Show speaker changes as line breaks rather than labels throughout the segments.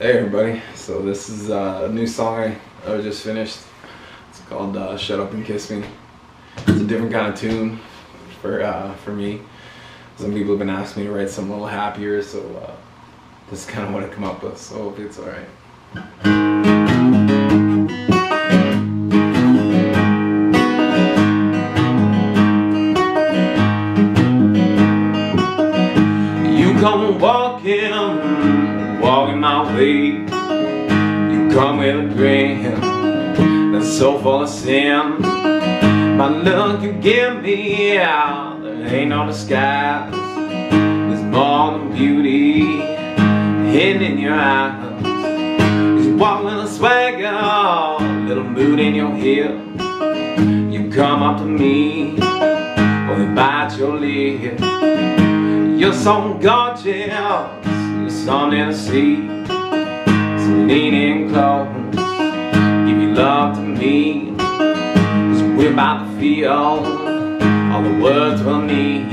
Hey everybody, so this is uh, a new song I, I just finished. It's called uh, Shut Up and Kiss Me. It's a different kind of tune for uh, for me. Some people have been asking me to write something a little happier, so uh, this is kind of what I come up with, so hopefully it's alright. You come walking, walking my way. You come with a grin that's so full of sin. My look you give me out, there ain't no disguise. There's more than beauty hidden in your eyes. You walk with a swagger, little mood in your hip. You come up to me, only bite your lip. You're so gorgeous, something to see. So lean in close, give your love to me. Cause we're about to feel all the words we'll need.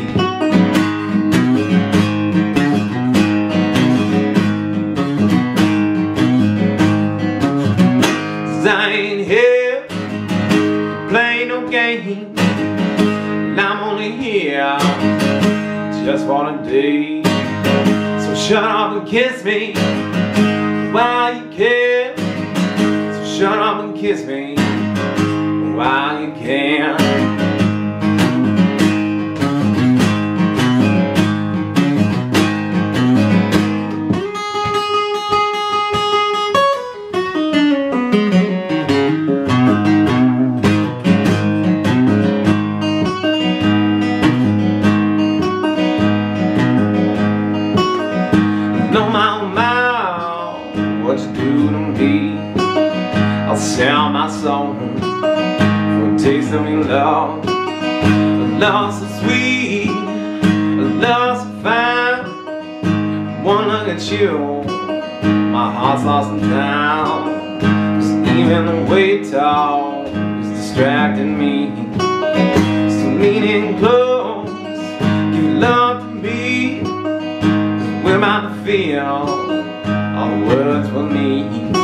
Cause I ain't here to play no game. I'm only here just for a day. Shut up and kiss me while you can. So shut up and kiss me while you can. I'll sell my soul for a taste of your love. A love so sweet, a love so fine. One look at you, my heart's lost in town. Cause even the way talk is distracting me. So lean in close, give love to me. We're about to feel all the words we'll need.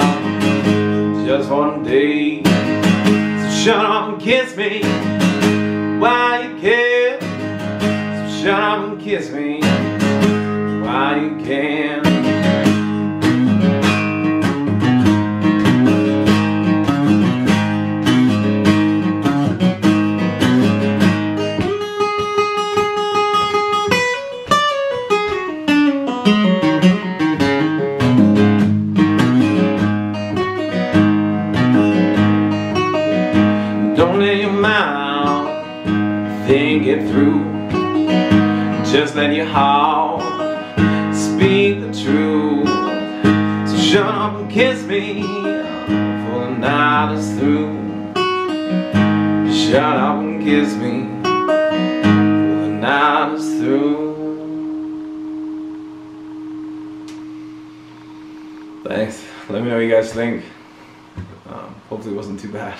Here just one day. So shut up and kiss me while you can. So shut up and kiss me while you can. Think it through. Just let your heart speak the truth. So shut up and kiss me For the night is through. Shut up and kiss me before the night is through. Thanks. Let me know what you guys think. Um, hopefully it wasn't too bad.